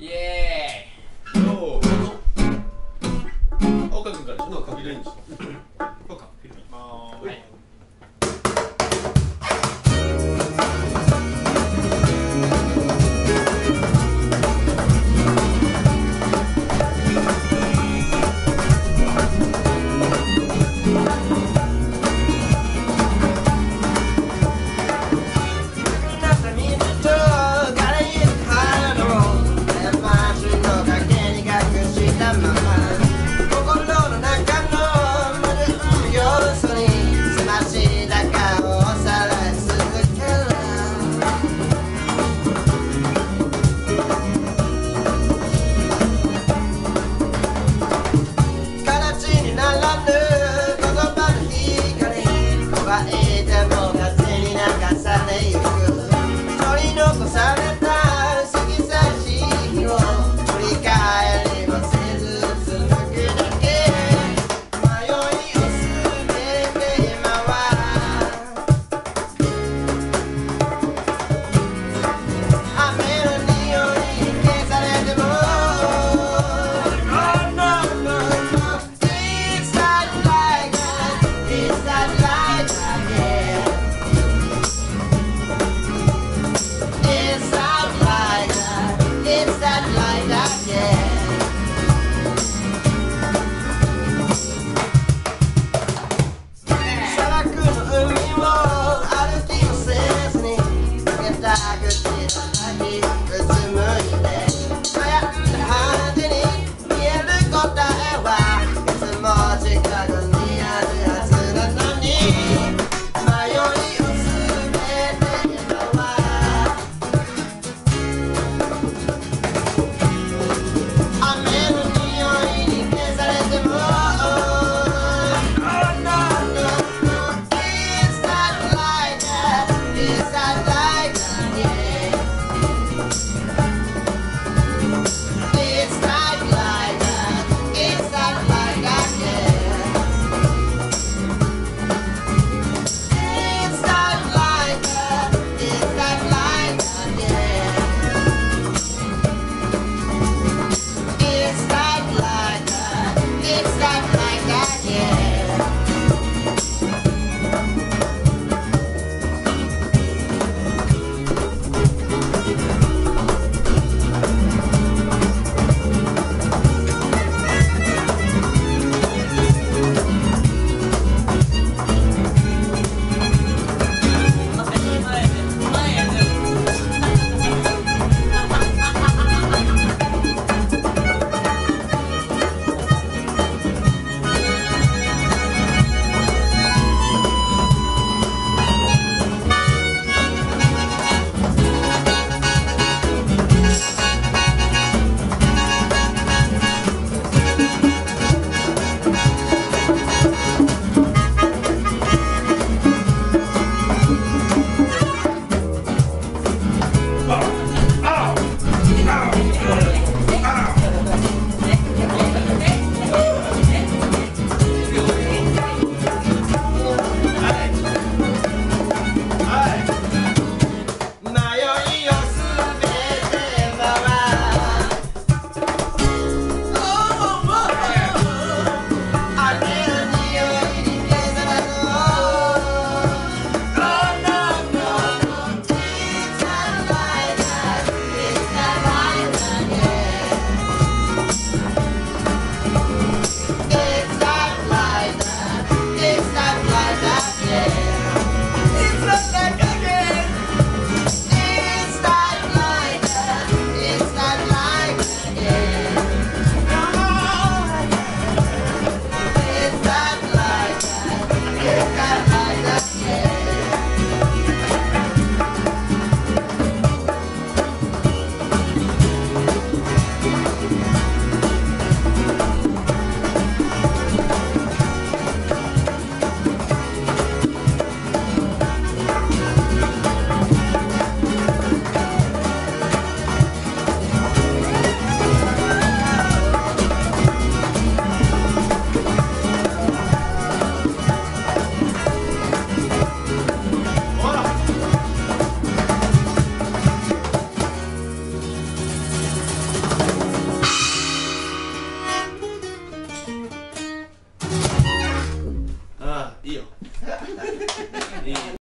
イエどう青岡君からのは限らないんですか